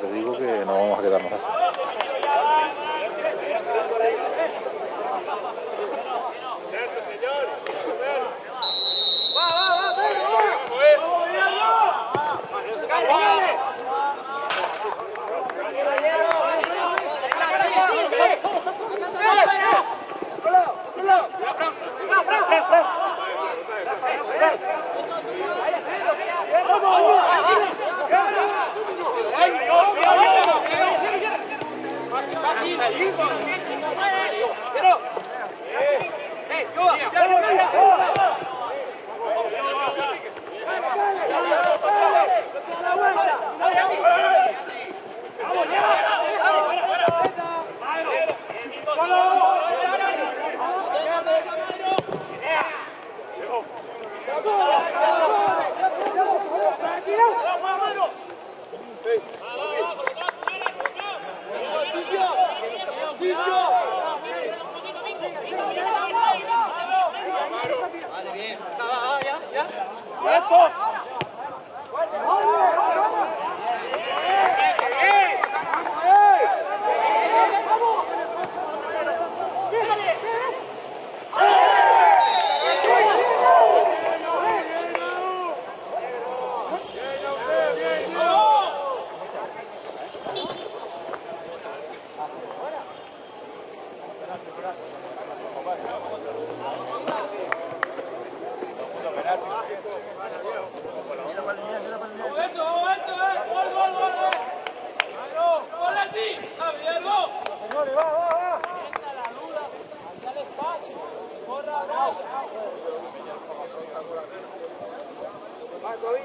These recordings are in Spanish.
Te digo que no vamos a quedarnos así. Hey, Vale, bien. ¿Ya? ¿Ya? ¡Esto!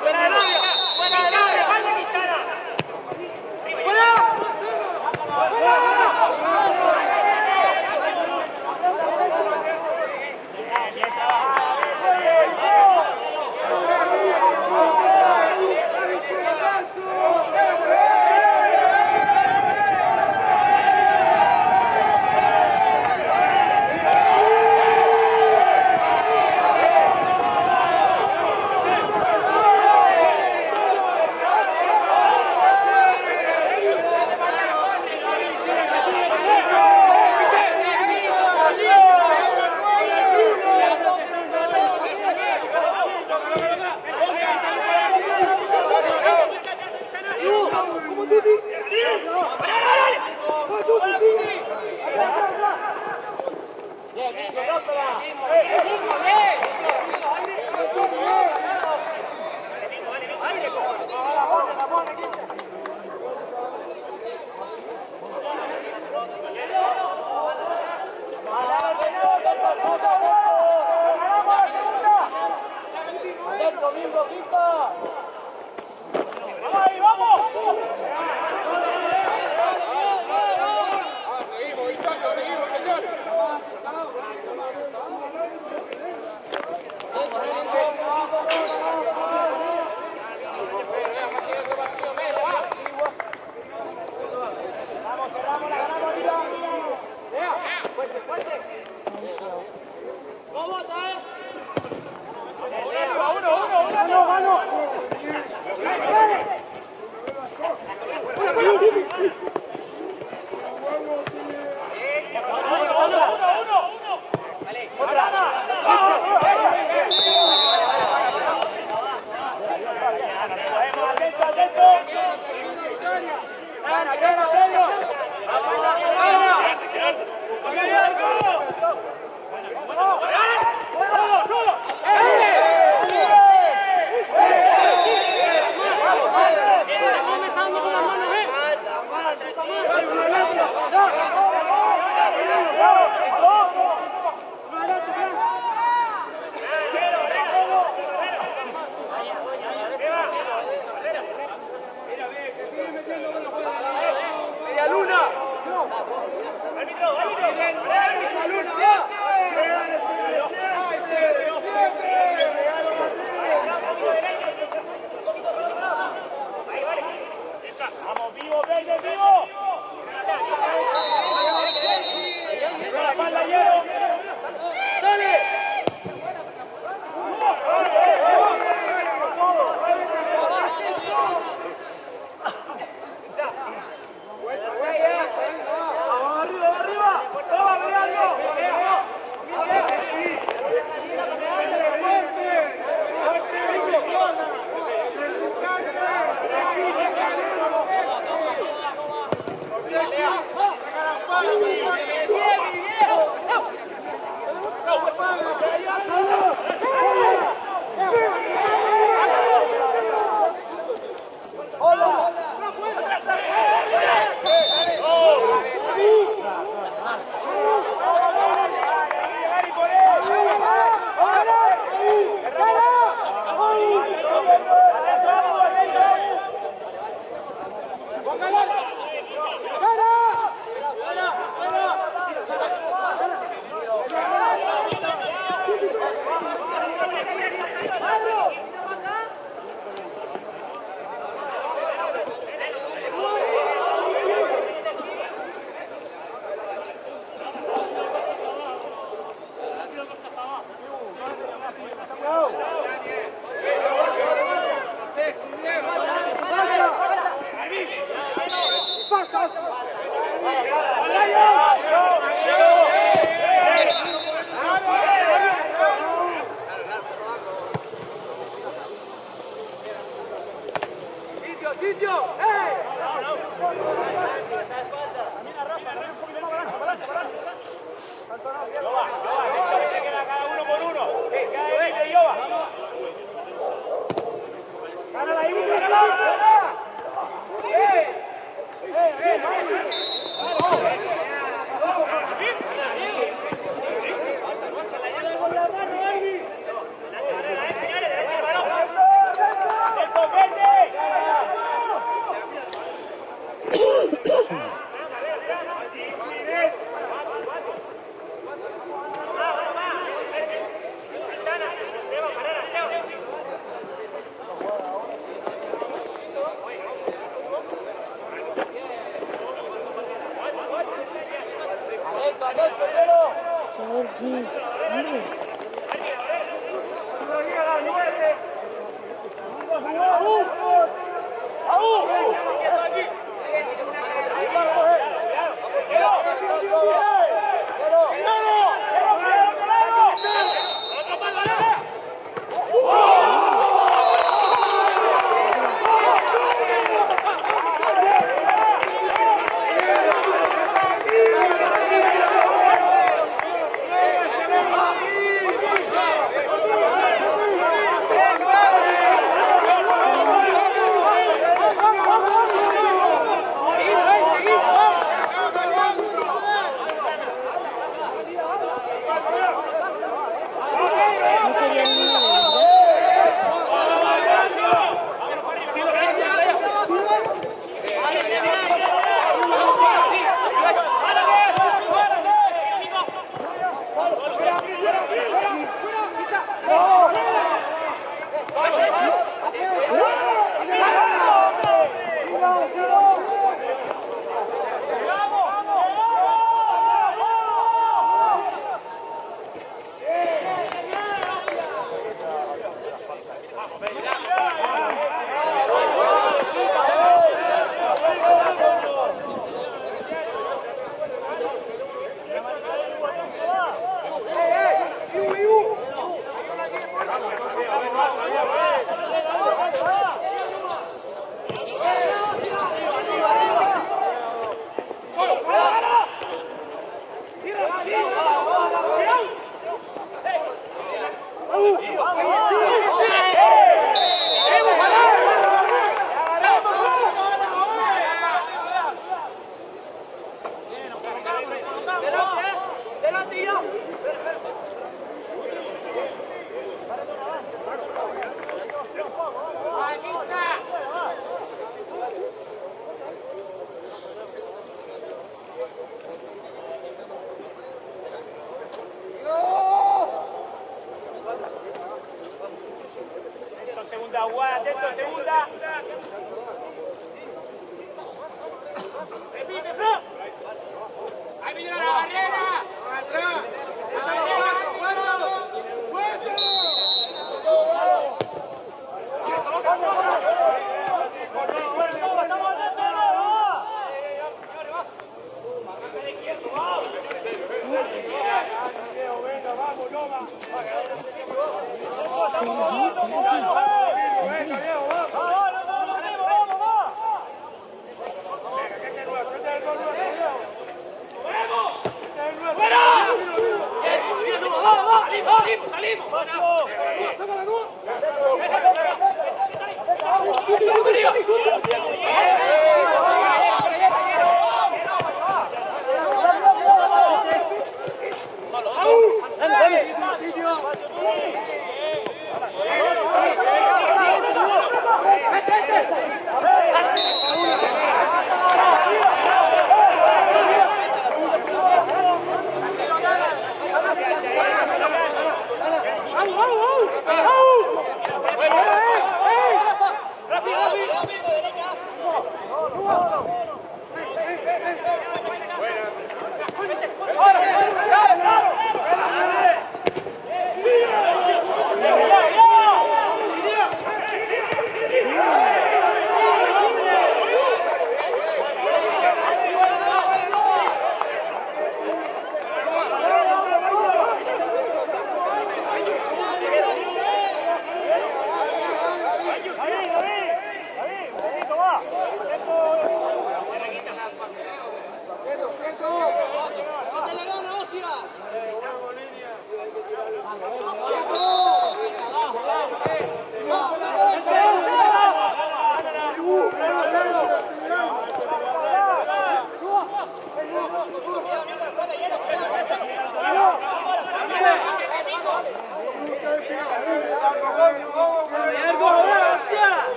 Fuera, fuera del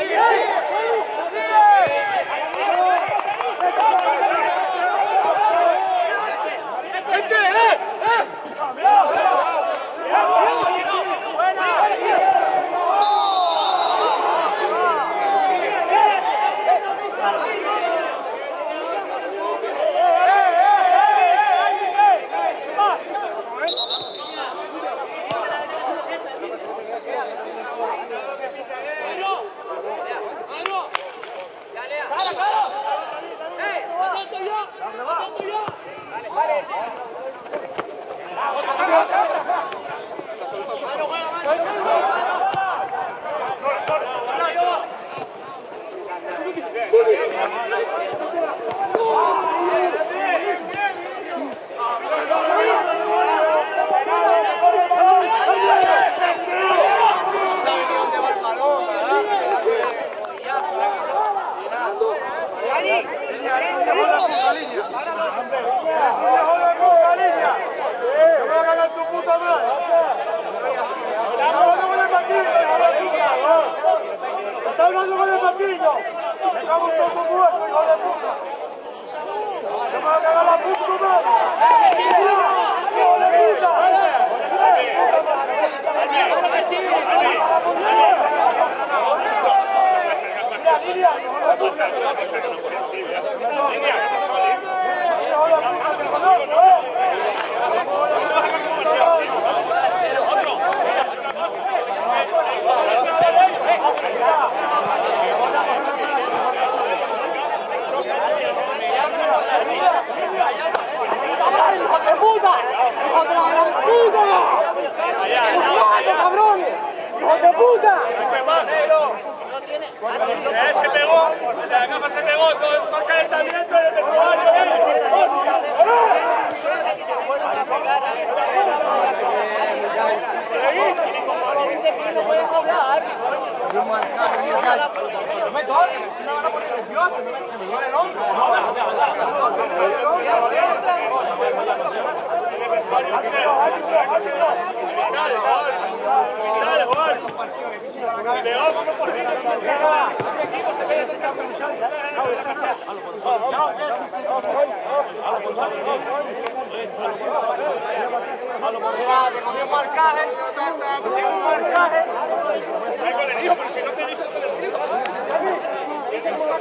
Dale,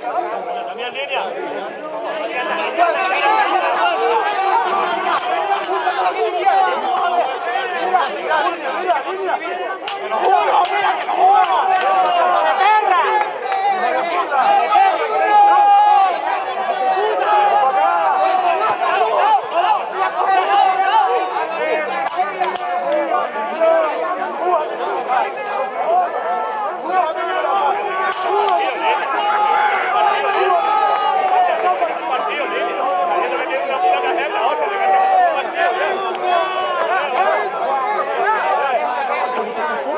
También línea. Partido, línea. Ayer le metieron una puta cajeta, otra, le metieron un partido, ¿Qué pasó?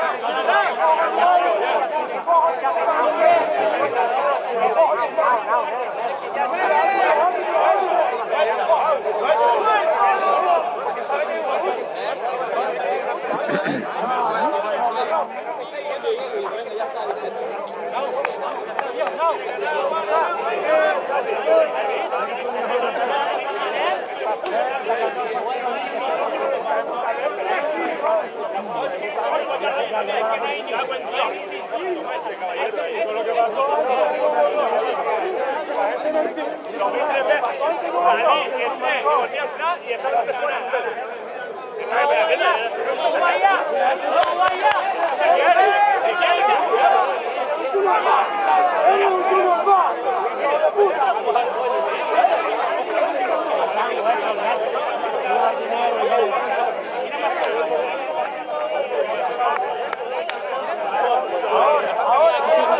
Con lo que pasó, lo vi tres veces. Salí, y volví a y estaba en quieres, que ¡Eres un subnormal! ¡Hijo de puta!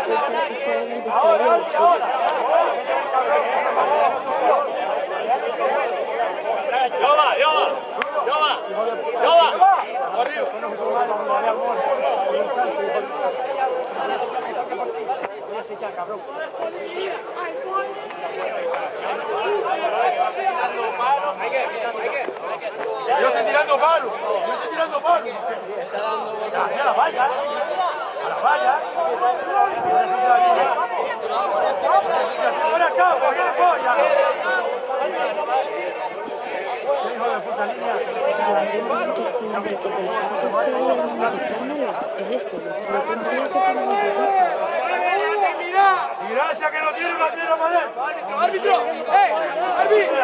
Se da cuenta que estaba en el vestuario del club. ¡Yo va, yo va! ¡Yo va! ¡Yo va! ¡Arriba! Yo estoy tirando palo. Yo estoy tirando palo. Este hombre que te está puesto ahí es ese, lo tendría que. Y gracias que no tiene una piedra para él. ¡Árbitro! ¡Eh! ¡Árbitro!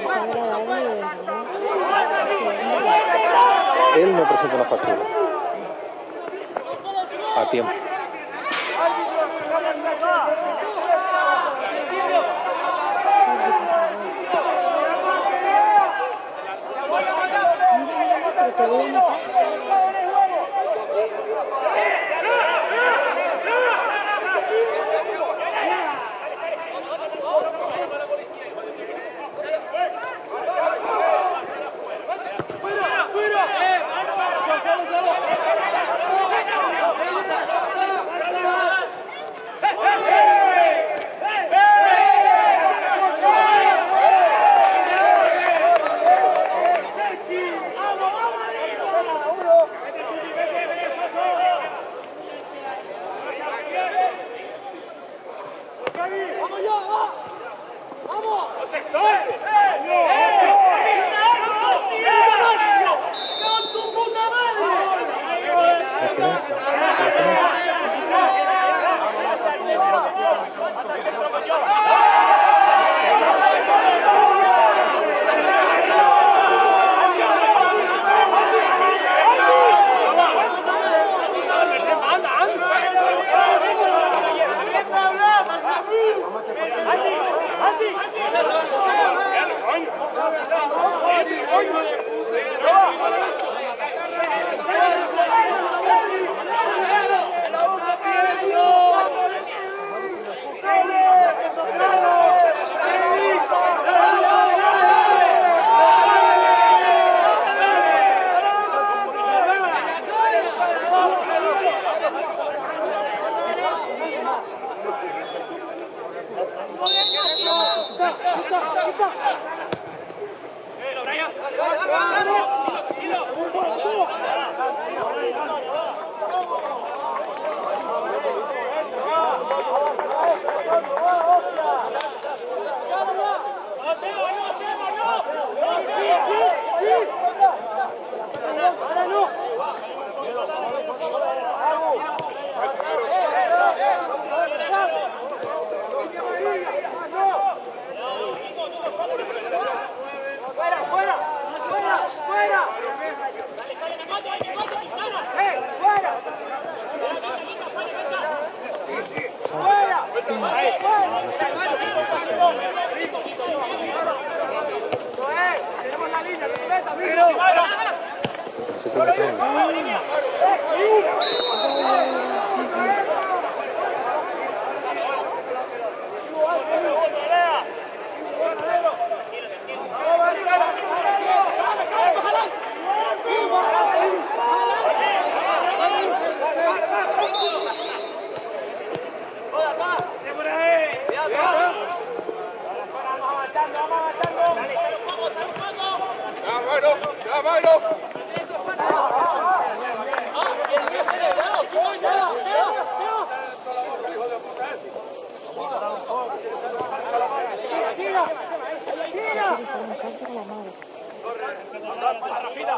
Es agradable de verdad. Ese hombre. Él me presenta una factura. A tiempo. ¡Fuera!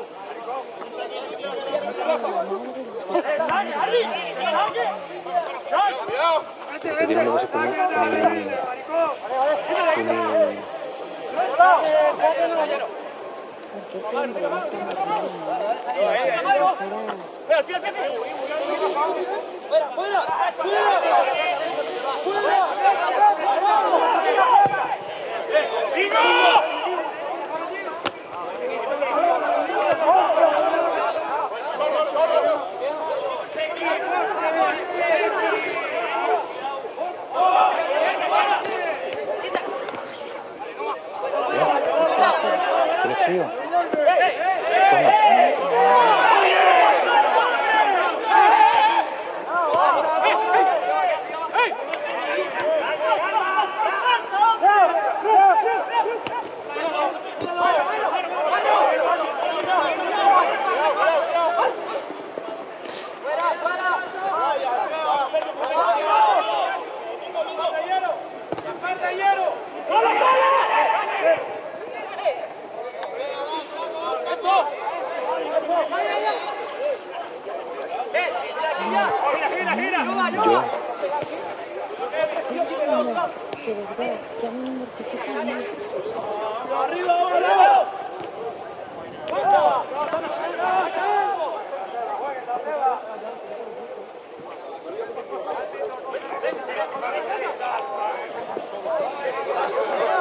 Yo. Thank you.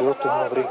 Yo tengo abrigo.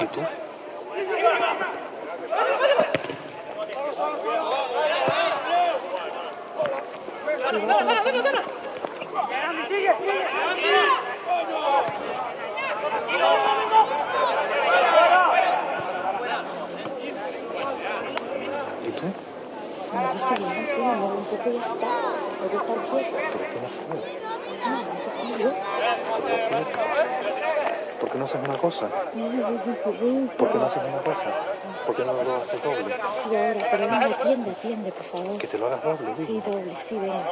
¿Y tú? ¡Sigue, sigue, sigue! No, estoy bien así, me muevo un poco y ya está. Hay que estar quieto. ¿Por qué no haces una cosa? ¿Por qué no haces una cosa? ¿Por qué no lo haces doble? Sí, ahora, pero no me atiende, atiende, por favor. Que te lo hagas doble, Sí, digo. doble, sí, venga.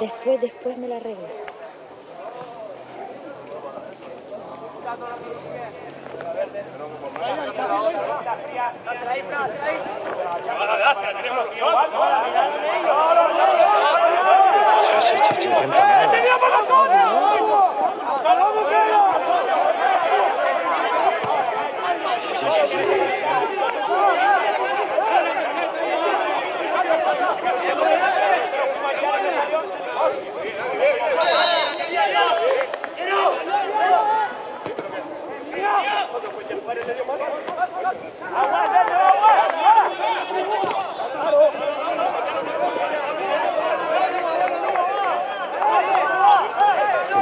Después, después me la arreglo. Che, che,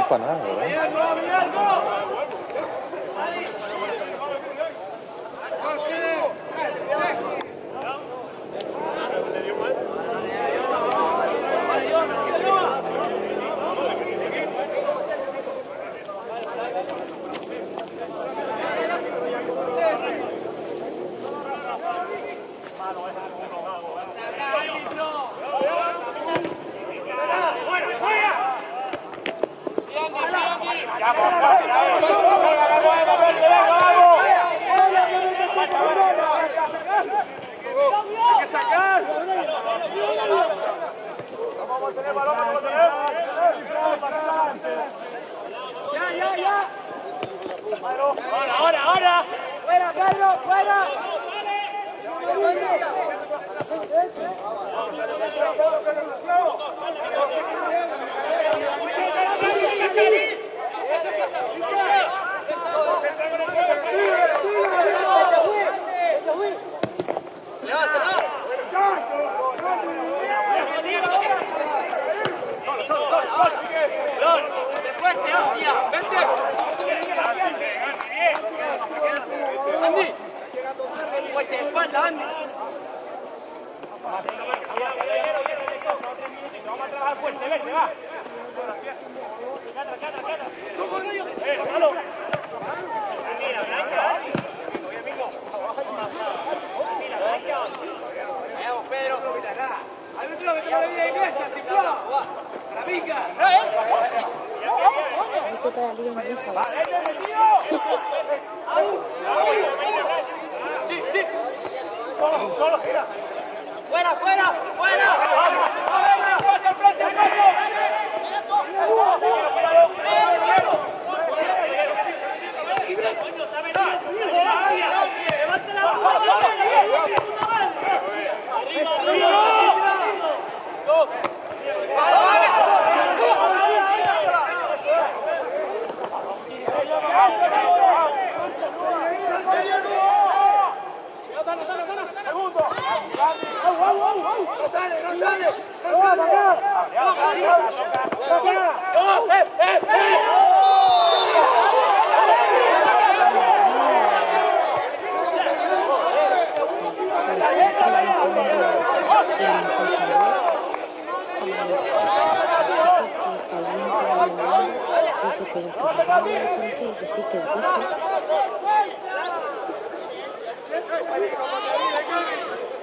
Panamá. Che, qué empanada. Che, che, che, che. Qué empanada, ¿verdad? Ya, ya, ya. Ahora, ahora, ahora. Fuera, Carlos, fuera. Se le va, se le va. Después te hostia. Vente. Andy. Fuerte de espalda, Andy. Vamos a trabajar fuerte, vete, va. Eh. Mira, Blanca. Vamos, Pedro. Árbitro, vete a la vida de iglesia, sin plan. La pica. Vete para la liga inglesa. ¿va? Sí, sí. Fuera, fuera, fuera. El insultador a la que calienta la mano, dice, pero que me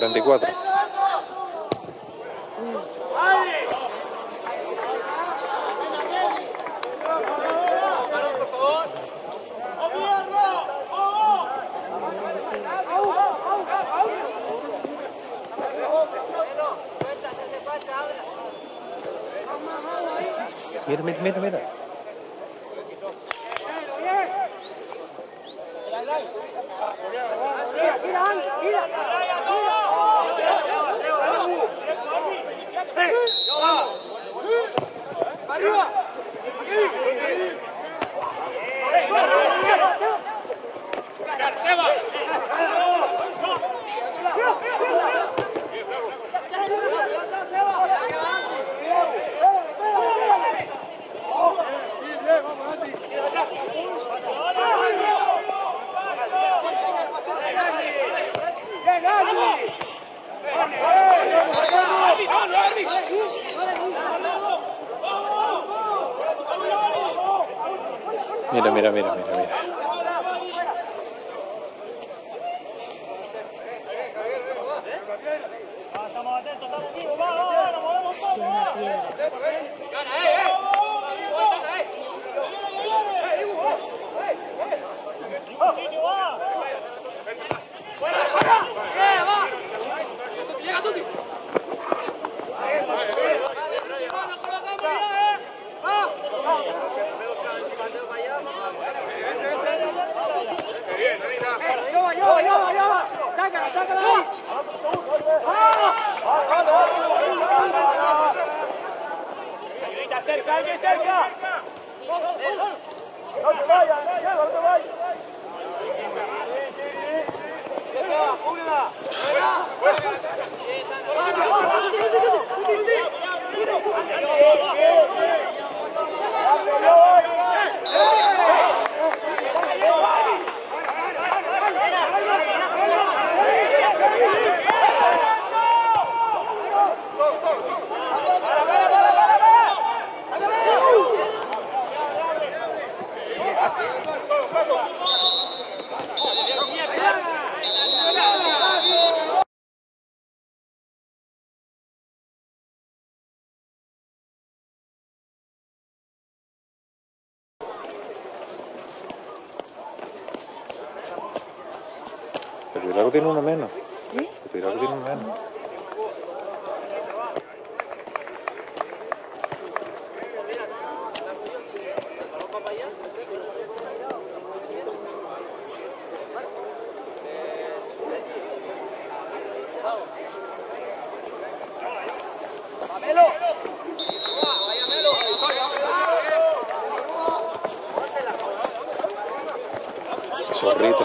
44. Mira, mira, mira, mira. Mira, mira, mira. 야! 마리아!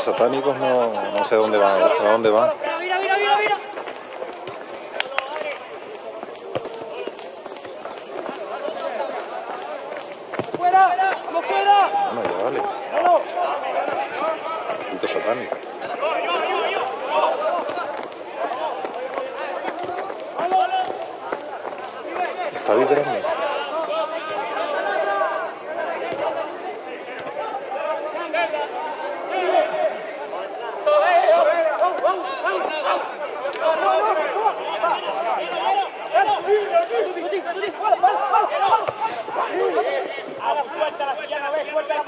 satánicos no, no sé dónde van, a dónde van. la fuerte, la fuerte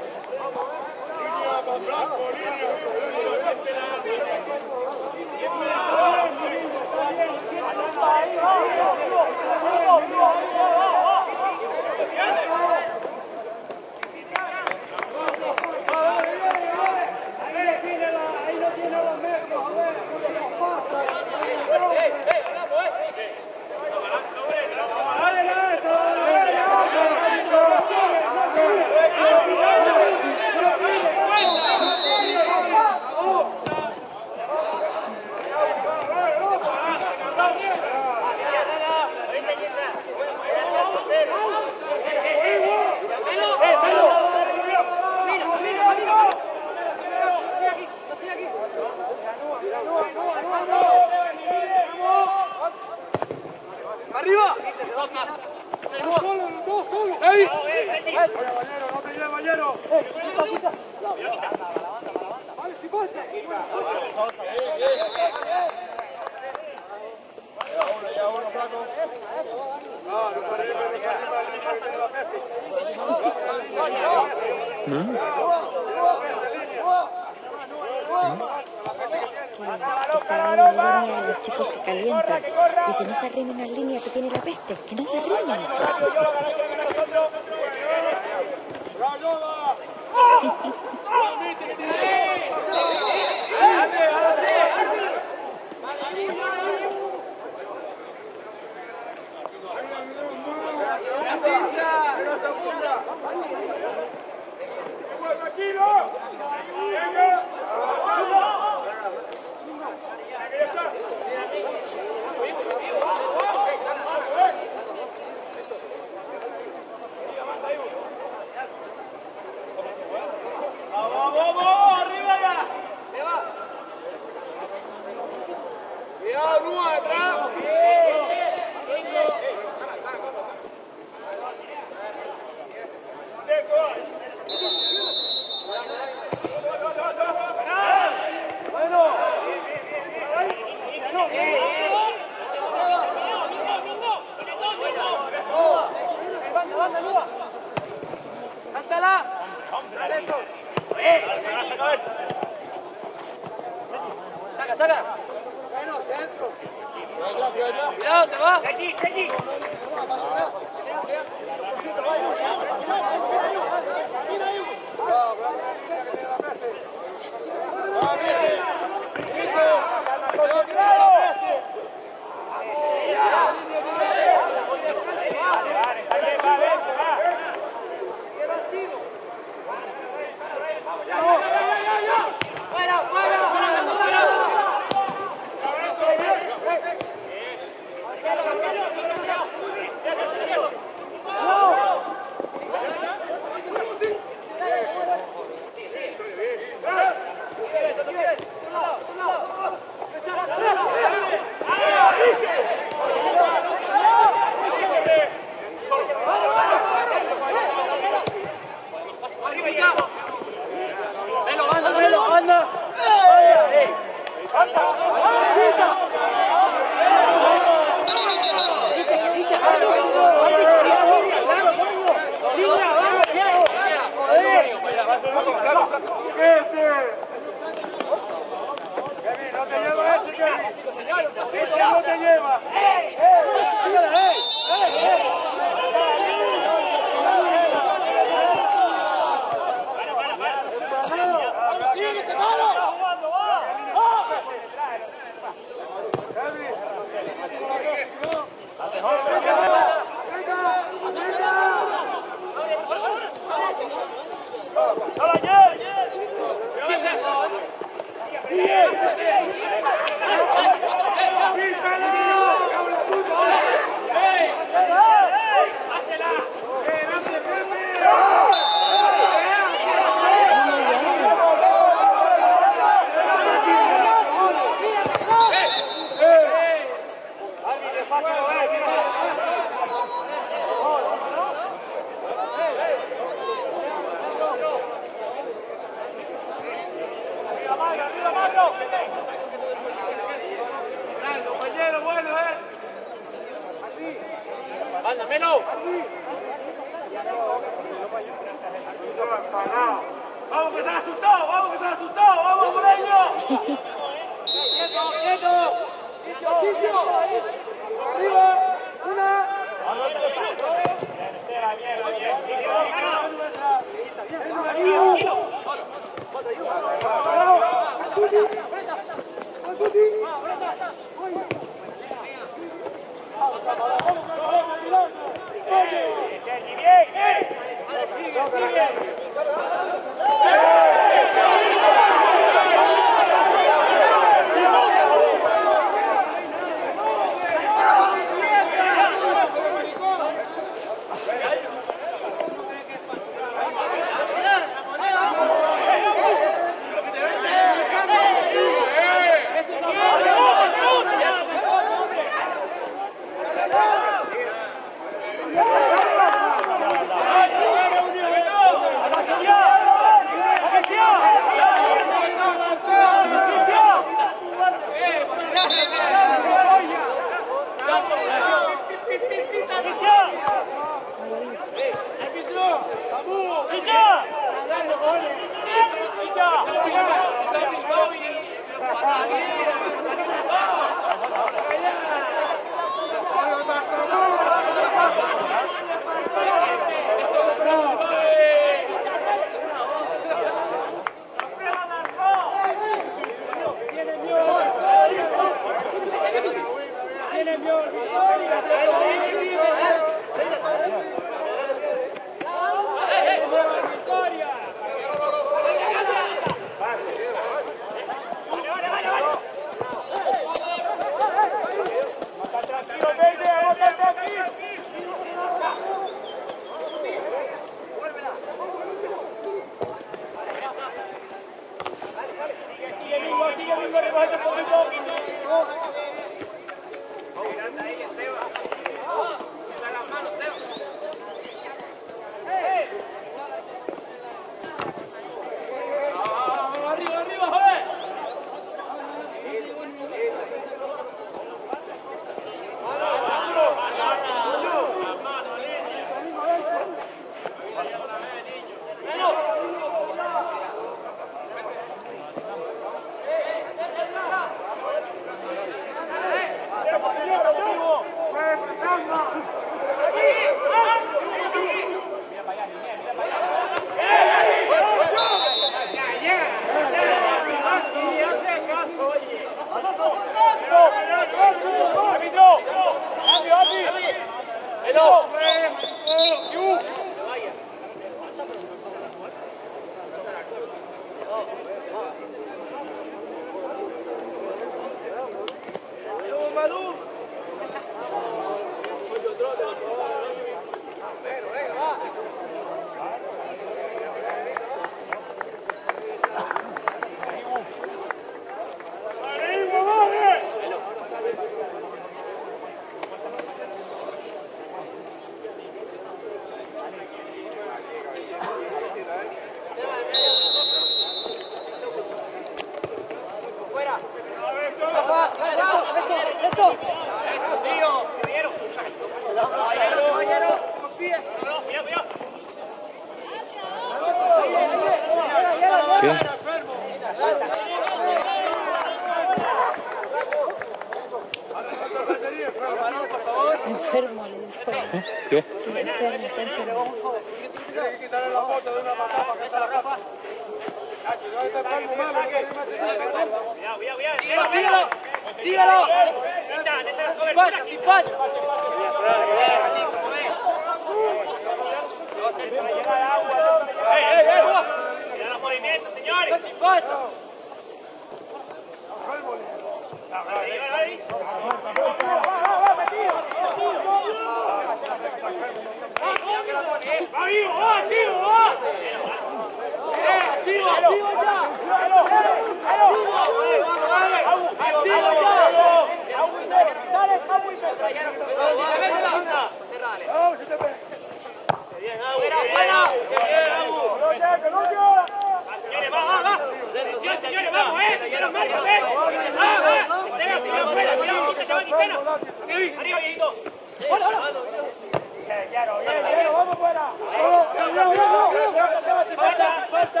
falta, falta.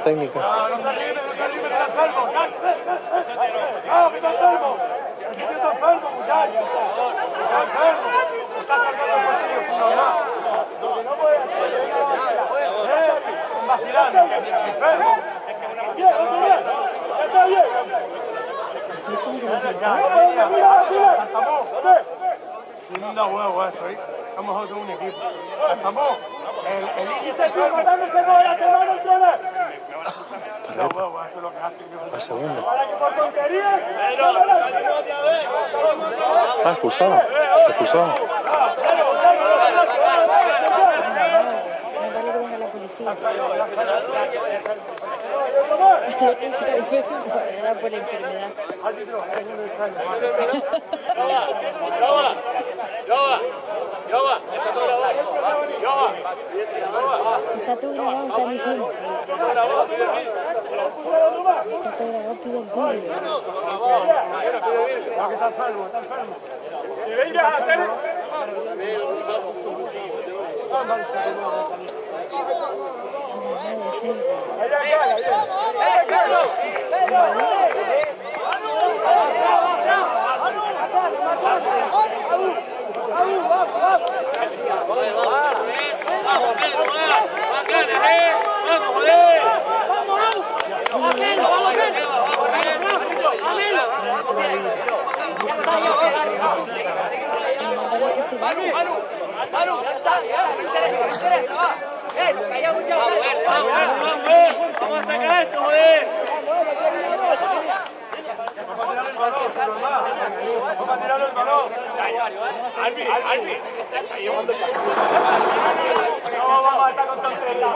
Técnica. Está enfermo, está enfermo. Y venga a hacer. Madre Sergio. ¡Eh, Pedro! ¡Pedro! Vamos, Pedro, va. Va, ganas, eh. Vamos, joder. ¡Vamos, Pedro! ¡Vamos, Pedro! ¡Vamos bien! ¡Ya está, ya está! Ahora que se ¡Manu, Manu! ¡Manu, ya está! ¡Ya está! ¡Me interesa, me interesa! ¡Va! ¡Eh, nos callamos ya, Vamos, Pedro! eh, vamos, eh, vamos, eh. Vamos a sacar esto, joder. Vamos a tirar el balón, se nos va. Vamos a tirar el balón. Albi, Albi. No vamos a estar con tonterías.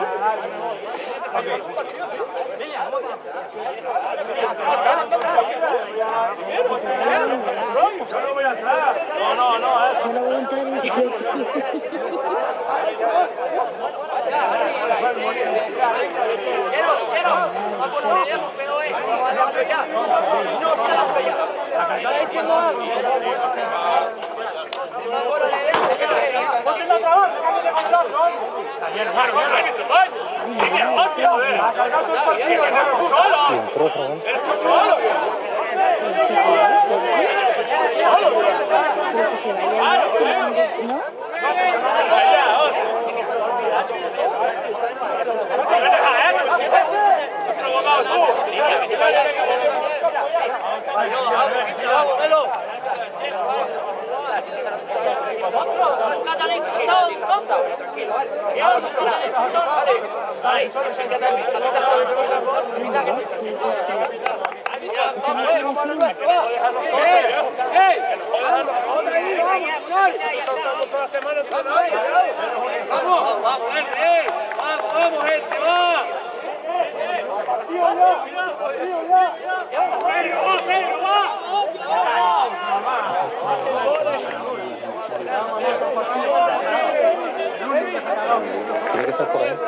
Yo no voy atrás. A. ¡Vamos, lo veremos, pero eh! ¡Vamos ya! ¡No, ¿no? No ¡Vamos, vamos, vamos, gente! ¡Vamos! Tiene que estar por ahí.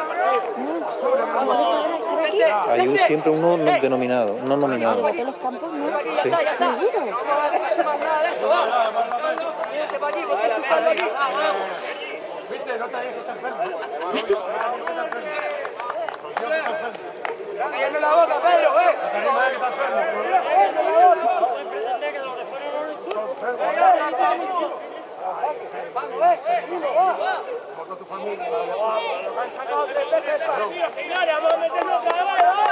Hay un- siempre uno no- denominado, no nominado. Los campos, ¿no? Está, ya está. No vamos a hacer más nada de esto, va. Vente para aquí, vos No te que está enfermo. Cállame la boca, Pedro, eh. Arriba, eh, que está enfermo. Vamos, eh. Por tu familia. Han sacado tres veces el partido, señores. Vamos a meternos otra vez, va.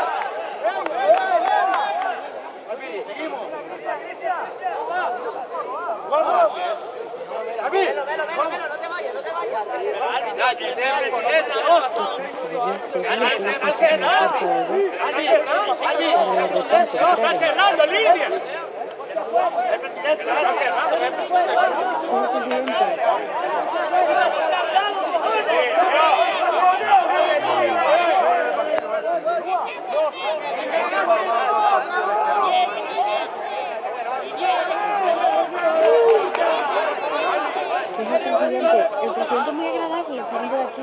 Ya, que sea presidente, ¿no? Seguro que la cosa se me parte de ver. No, está cerrando, que presidente. El presidente es muy agradable, el presidente de aquí.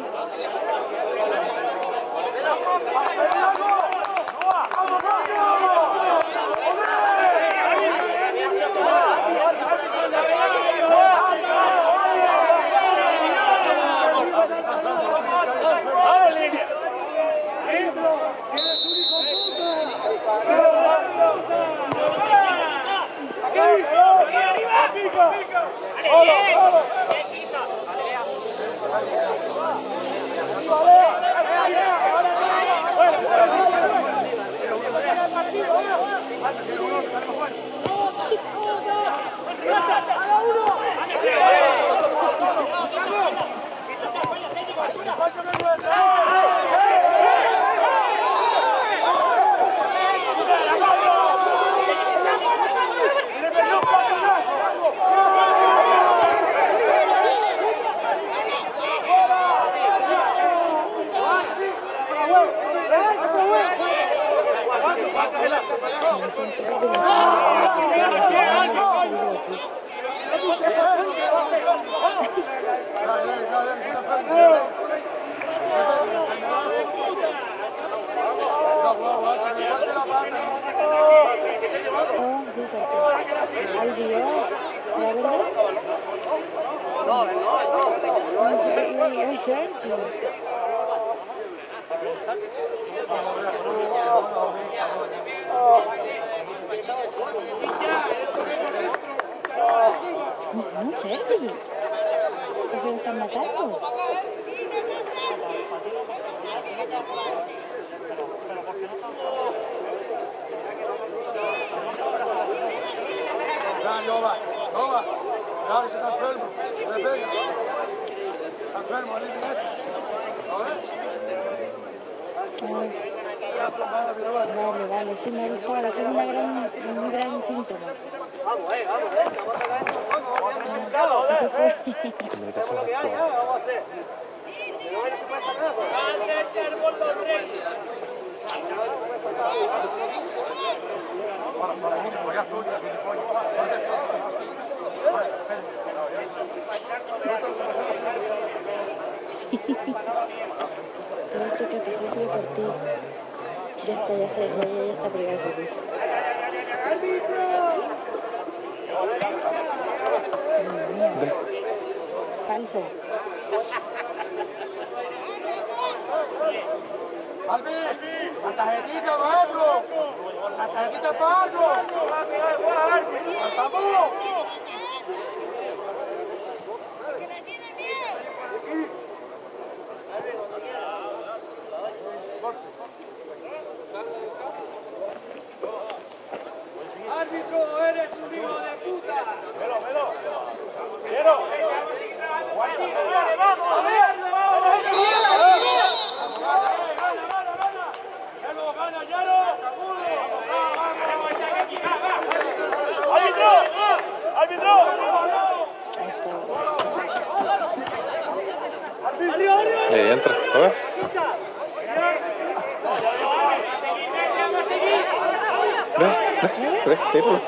¿Ves? Irlo.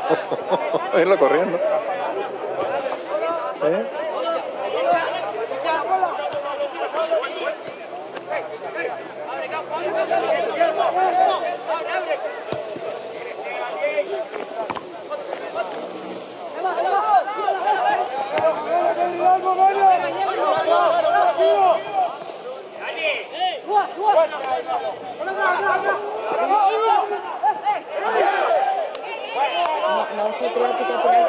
Irlo corriendo. ¿Eh? se atreve.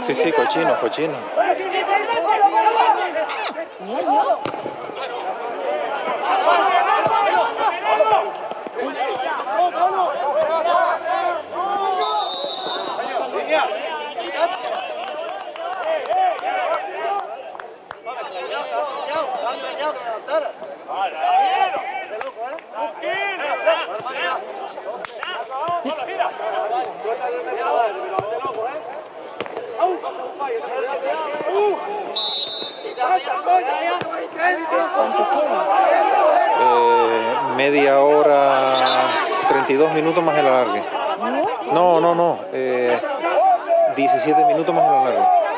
Sí, sí, cochino, cochino. Eh, media hora, 32 minutos más el alargue. No, no, no. Eh, 17 minutos más el alargue.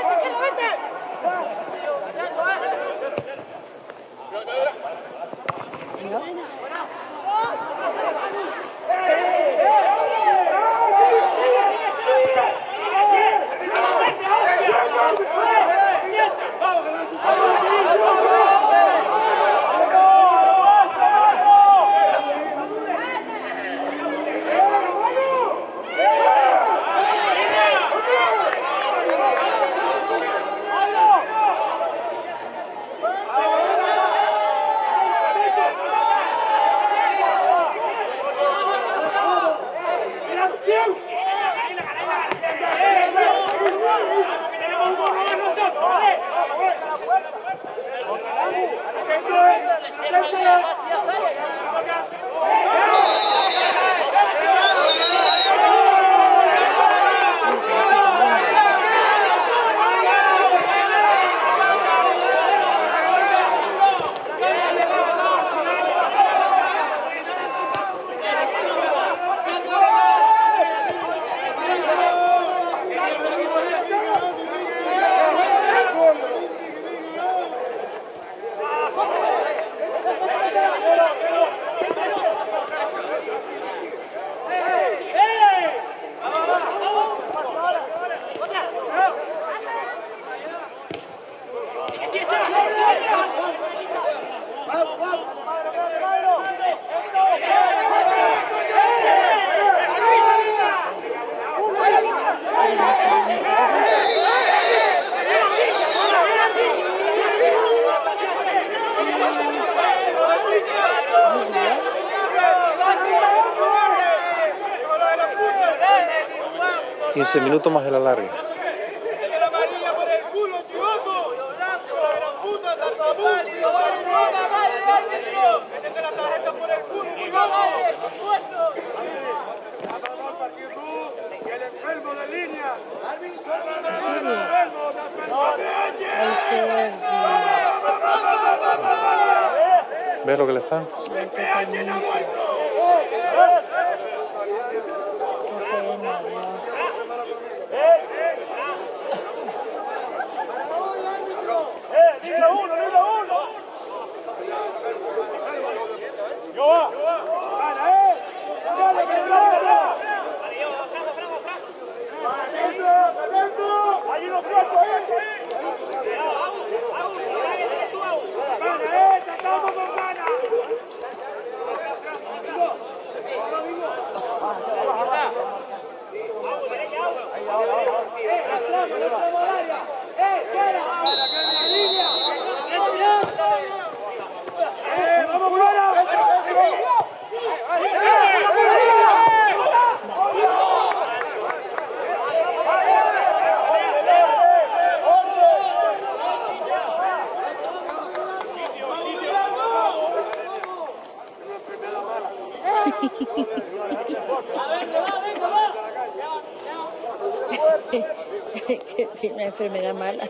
15 minutos más el alargue. ¿Ves lo que le están? Go. enfermedad mala.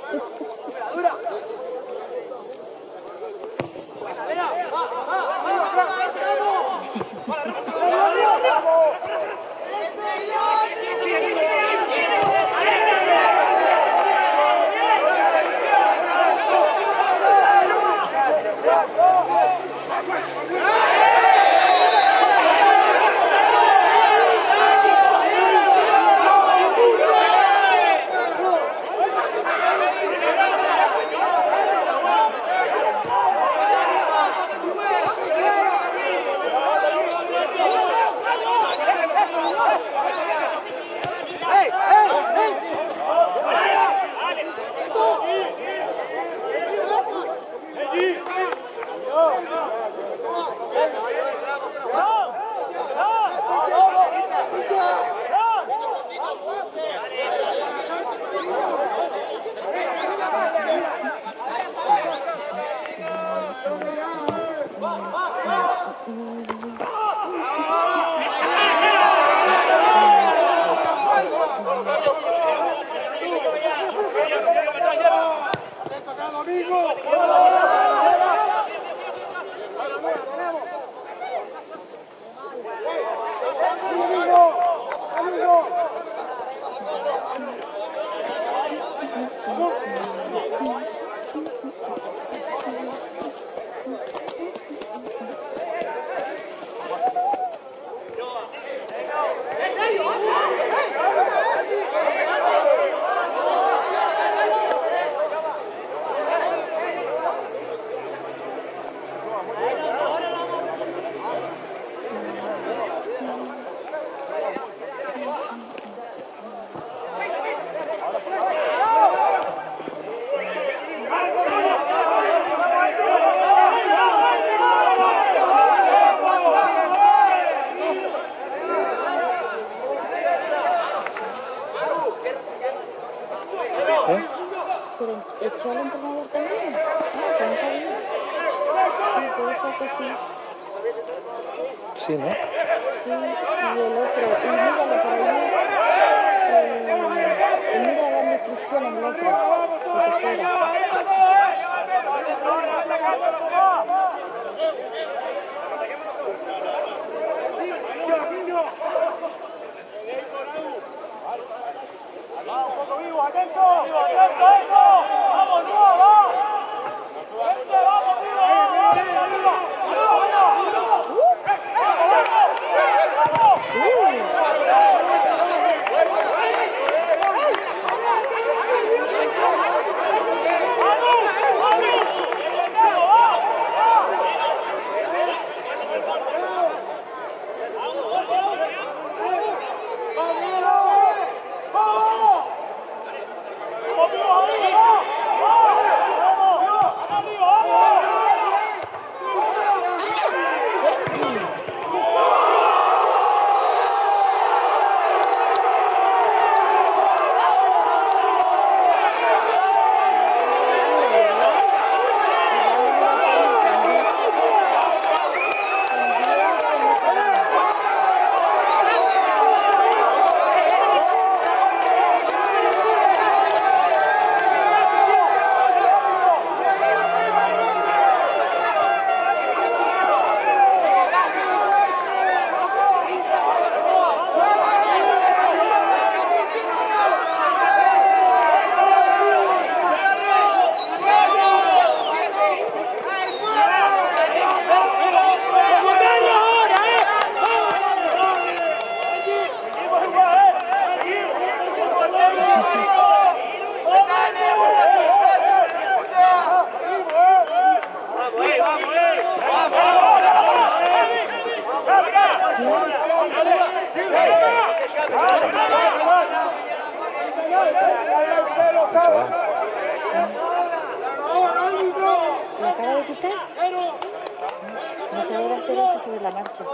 No sabe hacer eso sobre la marcha.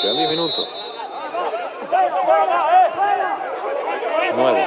Quedan 10 minutos. 9.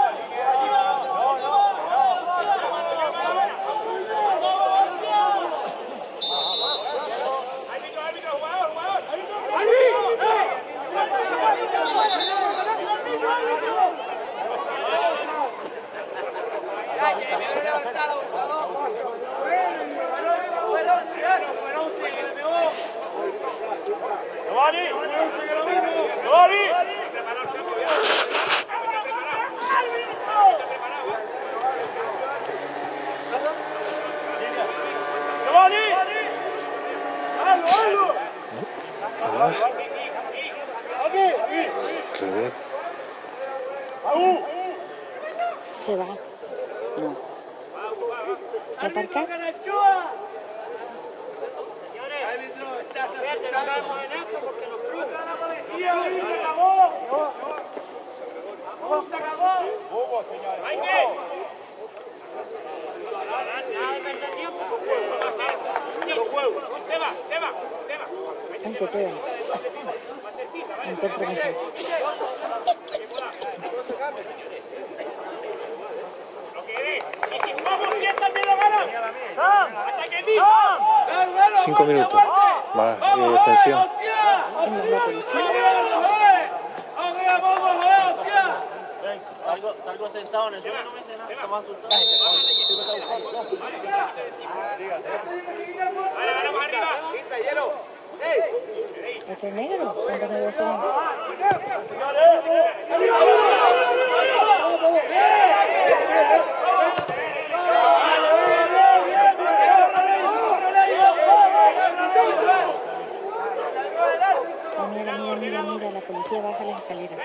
Cledet. Se va. No. ¿Va a aparcar? Ahí se queda. Me encuentro mejor. Cinco minutos. Más eh, extensión. Salgo, salgo sentado en el suelo, no me dice nada, estamos asustados. ¿Otro negro? ¿Cuántos negros mira, mira, mira, mira, la policía baja las escaleras.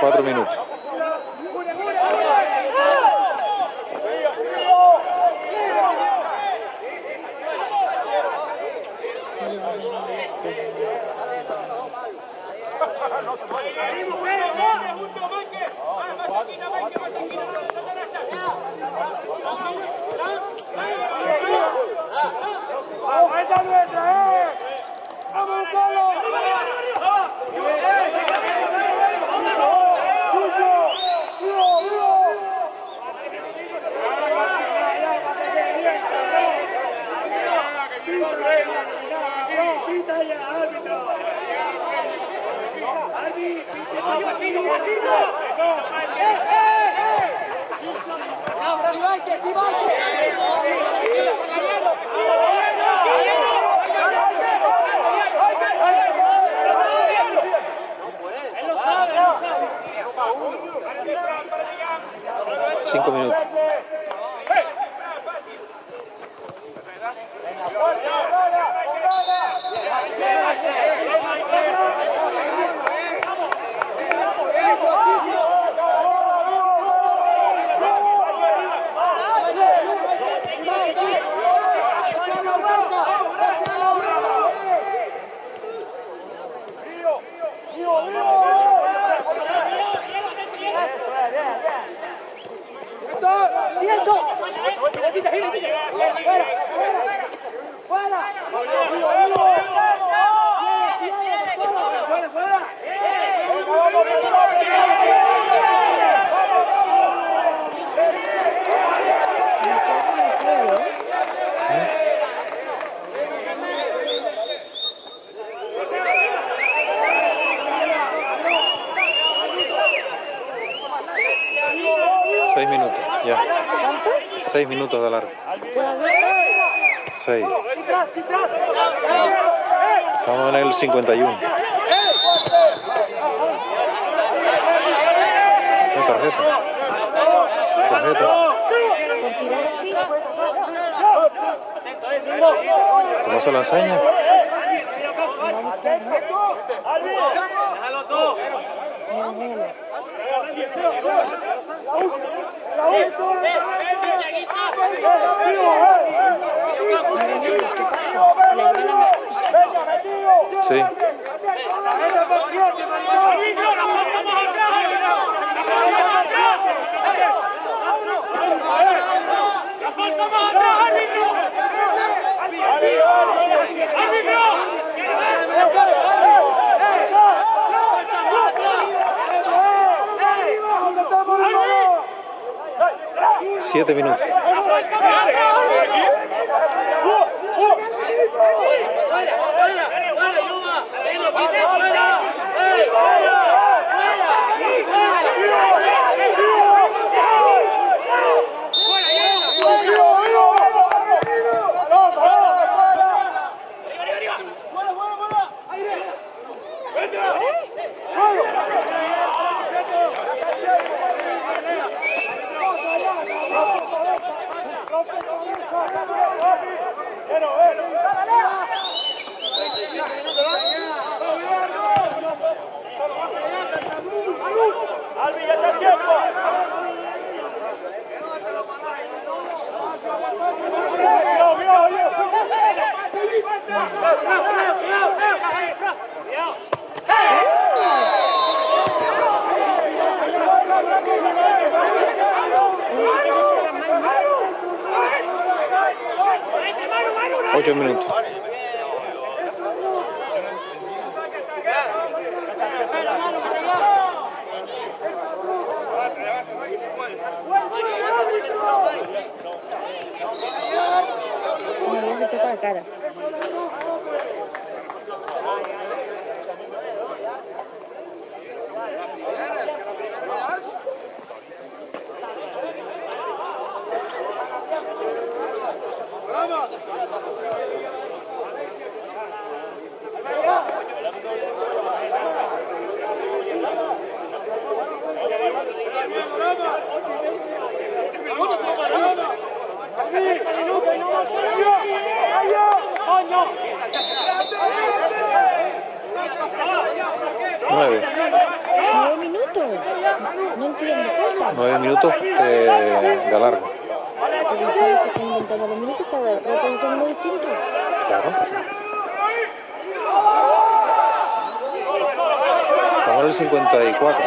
Quatro minutos. del 51. No, tarjeta. Tarjeta. ¿Cómo se la? 7 minutos. 8 minutos. No, se toca la cara. 154.